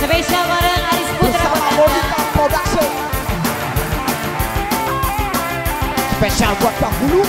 Special bareng Aris Putra Bersama Monika Production Spesial buat Bang Hulu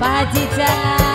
Pak Haji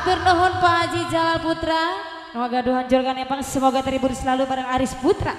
Atur nuhun Pak Haji Jalal Putra. Semoga duhan jurkan ya Pang. Semoga terhibur selalu bareng Aris Putra.